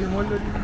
Basta sa